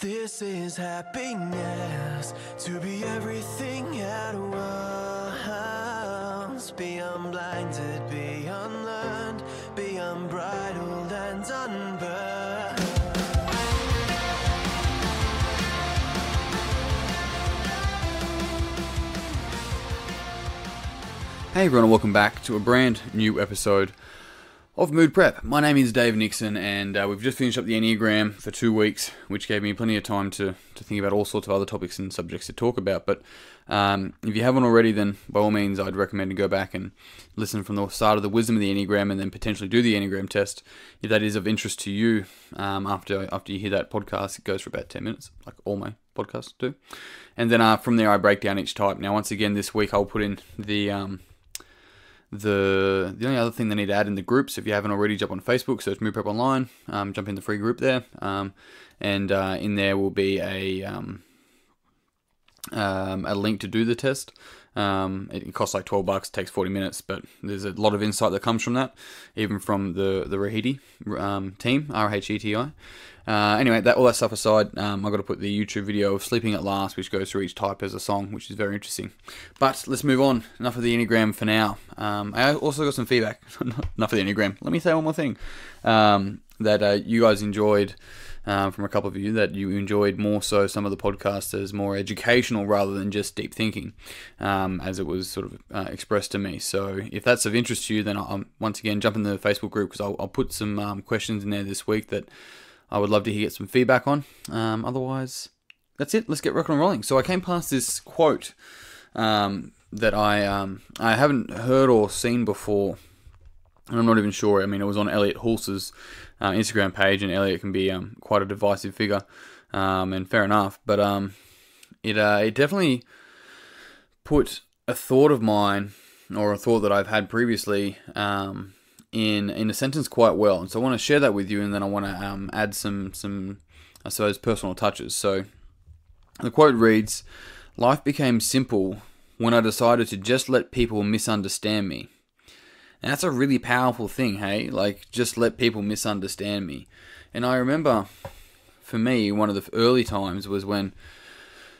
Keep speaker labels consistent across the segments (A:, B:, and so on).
A: This is happiness to be everything at once. Be unblinded, be unlearned, be unbridled and unburned.
B: Hey everyone, welcome back to a brand new episode of Mood Prep. My name is Dave Nixon, and uh, we've just finished up the Enneagram for two weeks, which gave me plenty of time to, to think about all sorts of other topics and subjects to talk about. But um, if you haven't already, then by all means, I'd recommend to go back and listen from the start of the wisdom of the Enneagram, and then potentially do the Enneagram test if that is of interest to you. Um, after after you hear that podcast, it goes for about ten minutes, like all my podcasts do, and then uh, from there I break down each type. Now, once again, this week I'll put in the um, the the only other thing they need to add in the groups, if you haven't already, jump on Facebook, search Mood Prep Online, um, jump in the free group there, um, and uh, in there will be a um, um, a link to do the test. Um, it costs like 12 bucks, takes 40 minutes, but there's a lot of insight that comes from that, even from the the Raheti um, team, R H E T I. Uh, anyway, that all that stuff aside, um, I've got to put the YouTube video of Sleeping at Last, which goes through each type as a song, which is very interesting. But let's move on. Enough of the Enneagram for now. Um, I also got some feedback. Enough of the Enneagram. Let me say one more thing. Um, that uh, you guys enjoyed um, from a couple of you that you enjoyed more so some of the podcasts as more educational rather than just deep thinking, um, as it was sort of uh, expressed to me. So if that's of interest to you, then I'll once again jump in the Facebook group because I'll, I'll, put some um, questions in there this week that I would love to get some feedback on. Um, otherwise, that's it. Let's get rocking and rolling. So I came past this quote um, that I um, I haven't heard or seen before, and I'm not even sure. I mean, it was on Elliott Hulse's uh, Instagram page, and Elliott can be um, quite a divisive figure, um, and fair enough. But um, it uh, it definitely put a thought of mine or a thought that I've had previously um, in in a sentence quite well, and so I want to share that with you, and then I want to um, add some some I suppose personal touches. So the quote reads, "Life became simple when I decided to just let people misunderstand me." And that's a really powerful thing, hey? Like just let people misunderstand me. And I remember, for me, one of the early times was when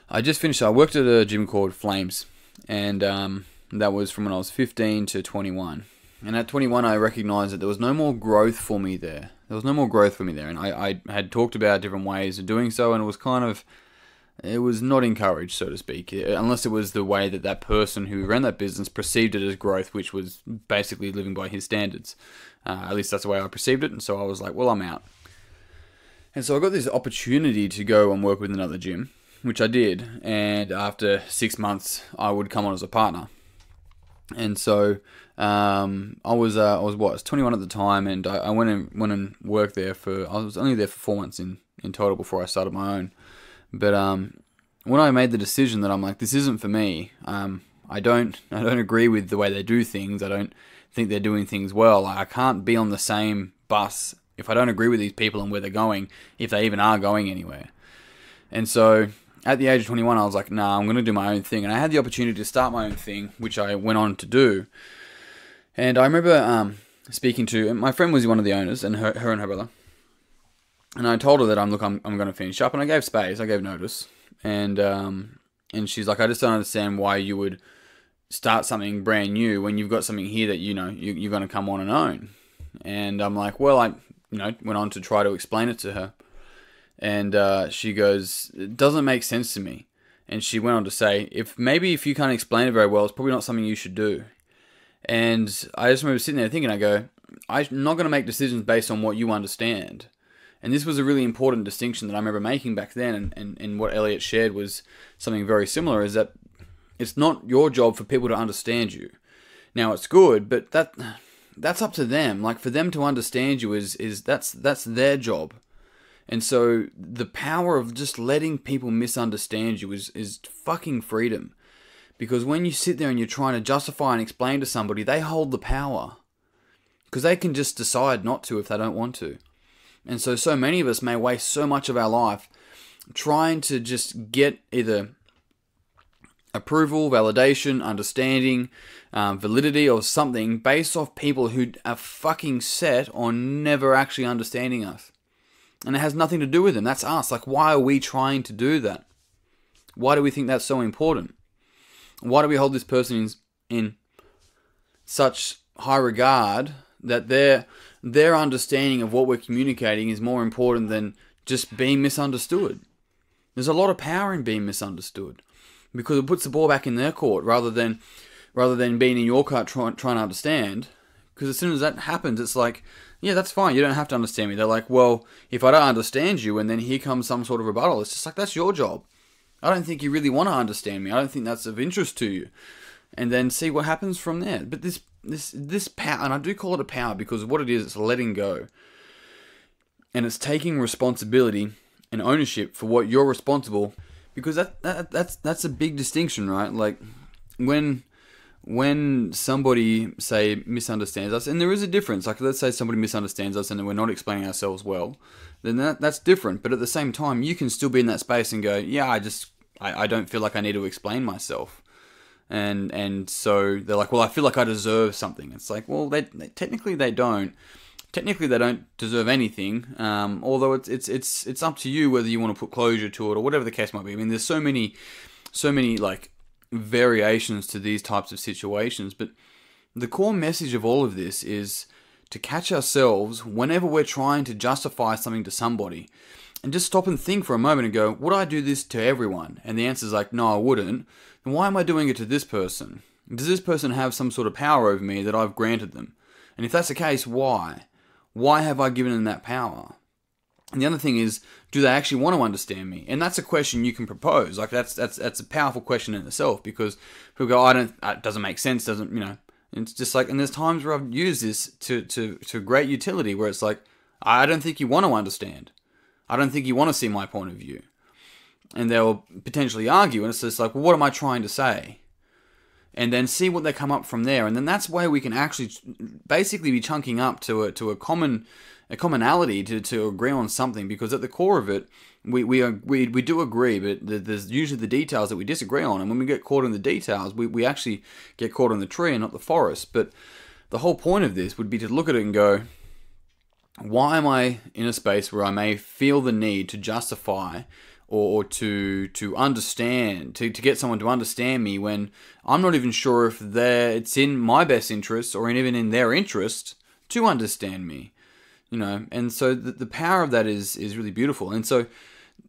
B: I just finished. I worked at a gym called Flames, and um, that was from when I was 15 to 21 and at 21, I recognized that there was no more growth for me there. There was no more growth for me there. And I, I had talked about different ways of doing so, and it was kind of, it was not encouraged, so to speak, unless it was the way that that person who ran that business perceived it as growth, which was basically living by his standards. Uh, at least that's the way I perceived it. And so I was like, well, I'm out. And so I got this opportunity to go and work with another gym, which I did. And after six months, I would come on as a partner. And so um, I was uh, I was what I was 21 at the time, and I, I, went and went and worked there for I was only there for four months in in total before I started my own. But um, when I made the decision that I'm like this isn't for me, um, I don't I don't agree with the way they do things. I don't think they're doing things well. I can't be on the same bus if I don't agree with these people and where they're going, if they even are going anywhere. And so at the age of 21, I was like, nah, I'm going to do my own thing. And I had the opportunity to start my own thing, which I went on to do. And I remember um, speaking to my friend was one of the owners, and her, her and her brother. And I told her that I'm look, I'm, I'm going to finish up, and I gave space, I gave notice, and um, and she's like, I just don't understand why you would start something brand new when you've got something here that you know you, you're going to come on and own. And I'm like, well, I you know went on to try to explain it to her, and uh, she goes, it doesn't make sense to me. And she went on to say, if maybe if you can't explain it very well, it's probably not something you should do. And I just remember sitting there thinking, I go, I'm not going to make decisions based on what you understand. And this was a really important distinction that I remember making back then. And, and, and what Elliott shared was something very similar is that it's not your job for people to understand you. Now it's good, but that that's up to them. Like for them to understand you is is that's that's their job. And so the power of just letting people misunderstand you is is fucking freedom. Because when you sit there and you're trying to justify and explain to somebody, they hold the power. Because they can just decide not to if they don't want to. And so, so many of us may waste so much of our life trying to just get either approval, validation, understanding, um, validity, or something based off people who are fucking set on never actually understanding us. And it has nothing to do with them. That's us. Like, why are we trying to do that? Why do we think that's so important? Why do we hold this person in, in such high regard that their their understanding of what we're communicating is more important than just being misunderstood? There's a lot of power in being misunderstood because it puts the ball back in their court rather than rather than being in your court trying trying to understand. Because as soon as that happens, it's like, yeah, that's fine. You don't have to understand me. They're like, well, if I don't understand you, and then here comes some sort of rebuttal, it's just like that's your job. I don't think you really want to understand me. I don't think that's of interest to you. And then see what happens from there. But this this this power, and I do call it a power because what it is, it's letting go, and it's taking responsibility and ownership for what you're responsible. Because that, that that's that's a big distinction, right? Like when when somebody say misunderstands us, and there is a difference. Like let's say somebody misunderstands us and we're not explaining ourselves well, then that that's different. But at the same time, you can still be in that space and go, yeah, I just I, I don't feel like I need to explain myself. And and so they're like, well, I feel like I deserve something. It's like, well, they, they technically they don't. Technically, they don't deserve anything. Um, although it's it's it's it's up to you whether you want to put closure to it or whatever the case might be. I mean, there's so many, so many like variations to these types of situations. But the core message of all of this is to catch ourselves whenever we're trying to justify something to somebody and just stop and think for a moment and go, would I do this to everyone? And the answer is like, no, I wouldn't. Then why am I doing it to this person? Does this person have some sort of power over me that I've granted them? And if that's the case, why? Why have I given them that power? And the other thing is, do they actually want to understand me? And that's a question you can propose. Like that's that's that's a powerful question in itself because people go, I don't, it doesn't make sense, doesn't you know? It's just like, and there's times where I've used this to to to great utility where it's like, I don't think you want to understand. I don't think you want to see my point of view. And they'll potentially argue, and it's just like, well, what am I trying to say? And then see what they come up from there, and then that's where we can actually basically be chunking up to a to a common a commonality to, to agree on something because at the core of it we we, are, we we do agree but there's usually the details that we disagree on. And when we get caught in the details we, we actually get caught in the tree and not the forest. But the whole point of this would be to look at it and go why am I in a space where I may feel the need to justify or, or to to understand to, to get someone to understand me when I'm not even sure if it's in my best interest or even in their interest to understand me you know? And so the, the power of that is is really beautiful. And so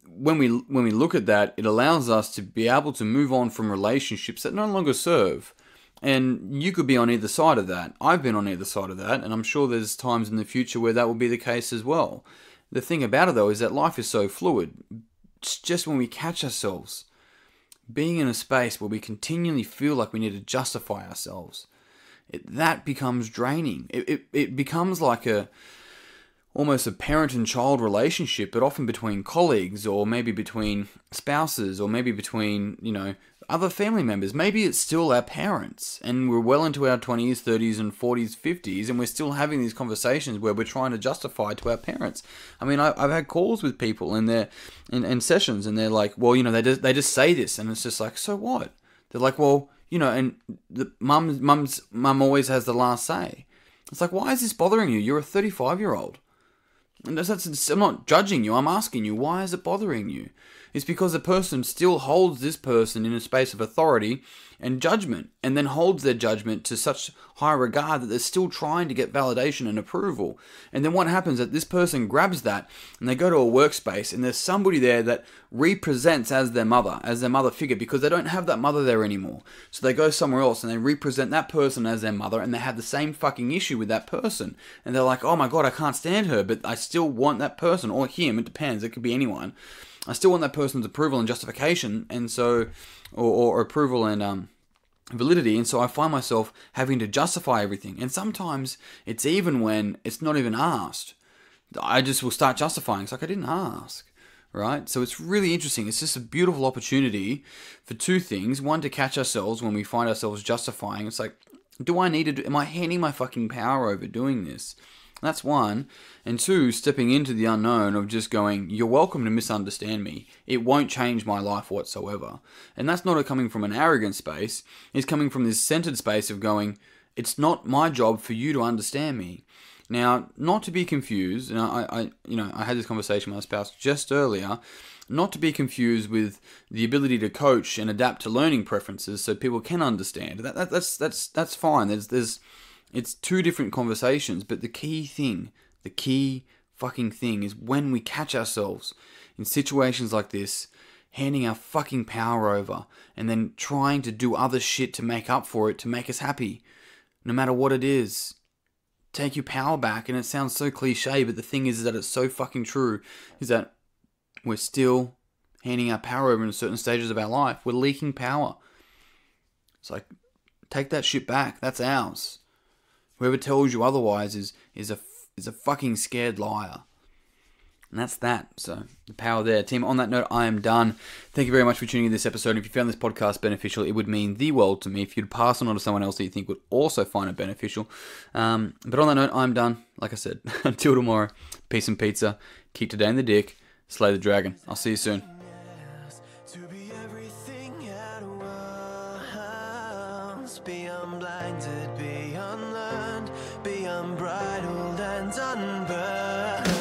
B: when we when we look at that it allows us to be able to move on from relationships that no longer serve. And you could be on either side of that. I've been on either side of that and i'm sure there's times in the future where that will be the case as well. The thing about it though is that life is so fluid it's just when we catch ourselves being in a space where we continually feel like we need to justify ourselves it, that becomes draining. It, it, it becomes like a almost a parent and child relationship, but often between colleagues or maybe between spouses or maybe between, you know, other family members. Maybe it's still our parents and we're well into our 20s, 30s, and 40s, 50s, and we're still having these conversations where we're trying to justify to our parents. I mean, I, have had calls with people in their in, in sessions and they're like, well, you know, they just, they just say this, and it's just like, so what? They're like, well, you know, and the mum's mum's mum always has the last say. It's like, why is this bothering you? You're a 35 year old. And that's, that's, I'm not judging you. I'm asking you, why is it bothering you? It's because the person still holds this person in a space of authority and judgment, and then holds their judgment to such high regard that they're still trying to get validation and approval. And then what happens that this person grabs that and they go to a workspace and there's somebody there that represents as their mother, as their mother figure, because they don't have that mother there anymore. So they go somewhere else and they represent that person as their mother and they have the same fucking issue with that person. And they're like, oh my god, I can't stand her, but I still want that person or him, it depends, it could be anyone. I still want that person's approval and justification, and so, or, or approval and um, validity, and so I find myself having to justify everything. And sometimes it's even when it's not even asked. I just will start justifying. It's like I didn't ask right? So it's really interesting. It's just a beautiful opportunity for two things. One, to catch ourselves when we find ourselves justifying. It's like, do I need to do, am I handing my fucking power over doing this? That's one. And two, stepping into the unknown of just going, you're welcome to misunderstand me. It won't change my life whatsoever. And that's not coming from an arrogant space. It's coming from this centered space of going, it's not my job for you to understand me. Now, not to be confused, and I, I, you know, I had this conversation with my spouse just earlier. Not to be confused with the ability to coach and adapt to learning preferences, so people can understand. That, that that's that's that's fine. There's there's, it's two different conversations, but the key thing, the key fucking thing, is when we catch ourselves in situations like this, handing our fucking power over, and then trying to do other shit to make up for it, to make us happy, no matter what it is take your power back. And it sounds so cliche, but the thing is, is that it's so fucking true. Is that we're still handing our power over in certain stages of our life. We're leaking power. It's like take that shit back. That's ours. Whoever tells you otherwise is is a is a fucking scared liar. And that's that. So the power there. Team, on that note, I am done. Thank you very much for tuning in this episode. If you found this podcast beneficial, it would mean the world to me if you'd pass it on to someone else that you think would also find it beneficial. Um, but on that note, I'm done. Like I said, until tomorrow, peace and pizza. Keep today in the dick. Slay the dragon. I'll see you soon.
A: Unblinded, be unlearned, be unbridled and unburned.